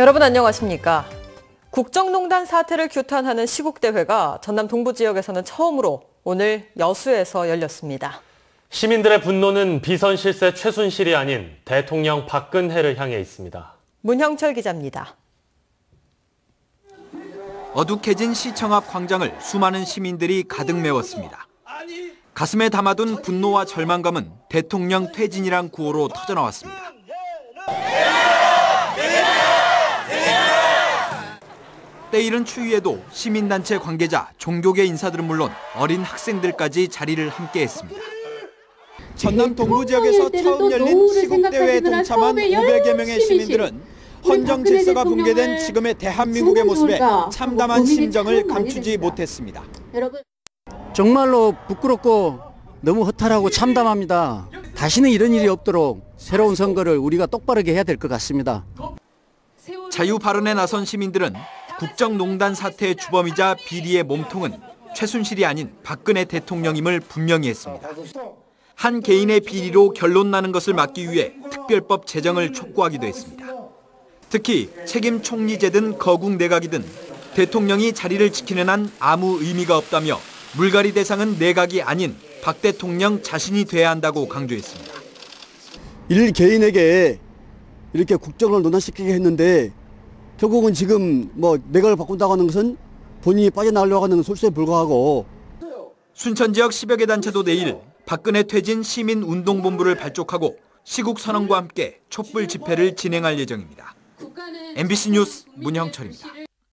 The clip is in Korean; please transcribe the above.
여러분 안녕하십니까? 국정농단 사태를 규탄하는 시국대회가 전남 동부 지역에서는 처음으로 오늘 여수에서 열렸습니다. 시민들의 분노는 비선 실세 최순실이 아닌 대통령 박근혜를 향해 있습니다. 문형철 기자입니다. 어둑해진 시청 앞 광장을 수많은 시민들이 가득 메웠습니다. 가슴에 담아둔 분노와 절망감은 대통령 퇴진이란 구호로 터져나왔습니다. 때이른 추위에도 시민단체 관계자, 종교계 인사들은 물론 어린 학생들까지 자리를 함께했습니다. 전남 동부 지역에서 처음 열린 시국대회에 동참한 500여 명의 시민들은 헌정 질서가 붕괴된 지금의 대한민국의 모습에 참담한 심정을 감추지 못했습니다. 정말로 부끄럽고 너무 허탈하고 참담합니다. 다시는 이런 일이 없도록 새로운 선거를 우리가 똑바르게 해야 될 것 같습니다. 자유 발언에 나선 시민들은 국정농단 사태의 주범이자 비리의 몸통은 최순실이 아닌 박근혜 대통령임을 분명히 했습니다. 한 개인의 비리로 결론 나는 것을 막기 위해 특별법 제정을 촉구하기도 했습니다. 특히 책임 총리제든 거국 내각이든 대통령이 자리를 지키는 한 아무 의미가 없다며 물갈이 대상은 내각이 아닌 박 대통령 자신이 돼야 한다고 강조했습니다. 일 개인에게 이렇게 국정을 논란시키게 했는데 결국은 지금 뭐 내각을 바꾼다고 하는 것은 본인이 빠져나가려고 하는 솔수에 불과하고 순천 지역 10여 개 단체도 내일 박근혜 퇴진 시민운동본부를 발족하고 시국 선언과 함께 촛불 집회를 진행할 예정입니다. MBC 뉴스 문형철입니다.